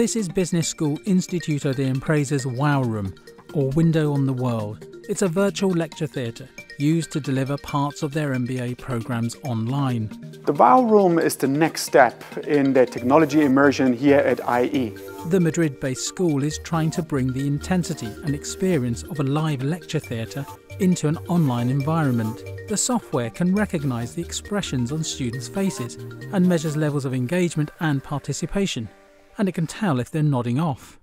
This is Business School Instituto de Empresa's Wow Room, or Window on the World. It's a virtual lecture theatre used to deliver parts of their MBA programs online. The WOW Room is the next step in the technology immersion here at IE. The Madrid based school is trying to bring the intensity and experience of a live lecture theatre into an online environment. The software can recognise the expressions on students' faces and measures levels of engagement and participation, and it can tell if they're nodding off.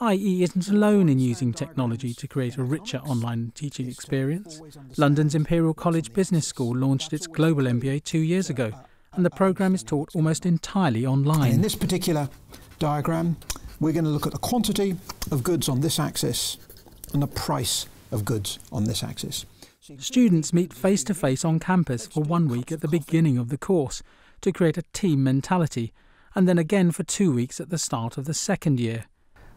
IE isn't alone in using technology to create a richer online teaching experience. London's Imperial College Business School launched its global MBA two years ago, and the programme is taught almost entirely online. In this particular diagram, we're going to look at the quantity of goods on this axis and the price of goods on this axis. Students meet face to face on campus for one week at the beginning of the course to create a team mentality, and then again for two weeks at the start of the second year.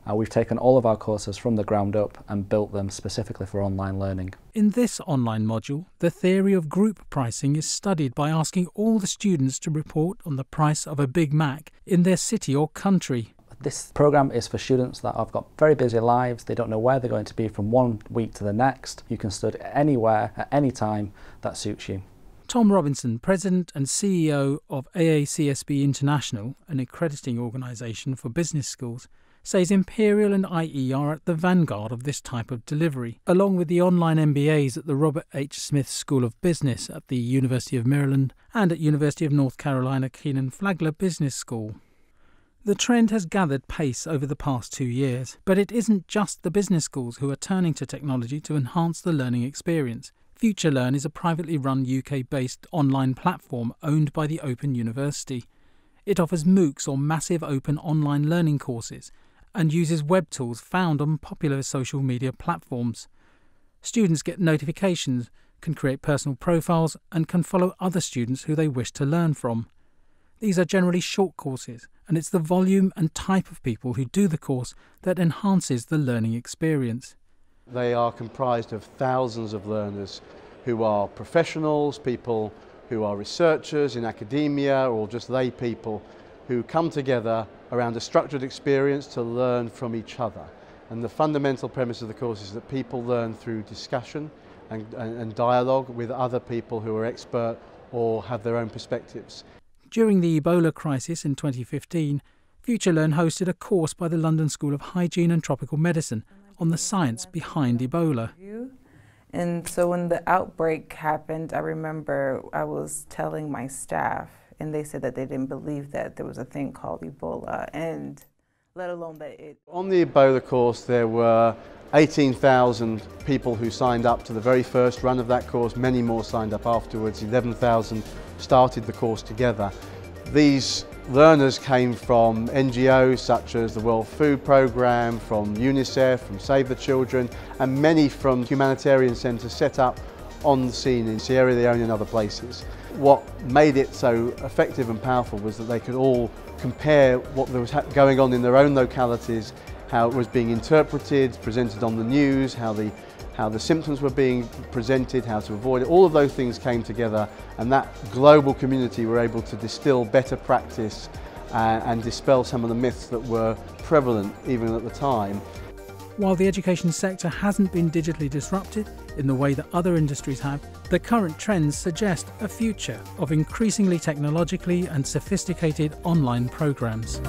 Uh, we've taken all of our courses from the ground up and built them specifically for online learning. In this online module, the theory of group pricing is studied by asking all the students to report on the price of a Big Mac in their city or country. This program is for students that have got very busy lives. They don't know where they're going to be from one week to the next. You can study anywhere at any time that suits you. Tom Robinson, President and CEO of AACSB International, an accrediting organisation for business schools, says Imperial and IE are at the vanguard of this type of delivery, along with the online MBAs at the Robert H. Smith School of Business at the University of Maryland and at University of North Carolina Kenan Flagler Business School. The trend has gathered pace over the past two years, but it isn't just the business schools who are turning to technology to enhance the learning experience. FutureLearn is a privately run UK based online platform owned by the Open University. It offers MOOCs or massive open online learning courses and uses web tools found on popular social media platforms. Students get notifications, can create personal profiles, and can follow other students who they wish to learn from. These are generally short courses, and it's the volume and type of people who do the course that enhances the learning experience. They are comprised of thousands of learners who are professionals, people who are researchers in academia, or just lay people who come together around a structured experience to learn from each other. And the fundamental premise of the course is that people learn through discussion and, and, and dialogue with other people who are expert or have their own perspectives. During the Ebola crisis in 2015, FutureLearn hosted a course by the London School of Hygiene and Tropical Medicine on the science behind Ebola. And so when the outbreak happened, I remember I was telling my staff and they said that they didn't believe that there was a thing called Ebola, and let alone that it. On the Ebola course, there were 18,000 people who signed up to the very first run of that course. Many more signed up afterwards. 11,000 started the course together. These learners came from NGOs such as the World Food Programme, from UNICEF, from Save the Children, and many from humanitarian centres set up on the scene in Sierra Leone and other places. What made it so effective and powerful was that they could all compare what was going on in their own localities, how it was being interpreted, presented on the news, how the how the symptoms were being presented, how to avoid it. All of those things came together and that global community were able to distill better practice uh, and dispel some of the myths that were prevalent even at the time. While the education sector hasn't been digitally disrupted in the way that other industries have, the current trends suggest a future of increasingly technologically and sophisticated online programs.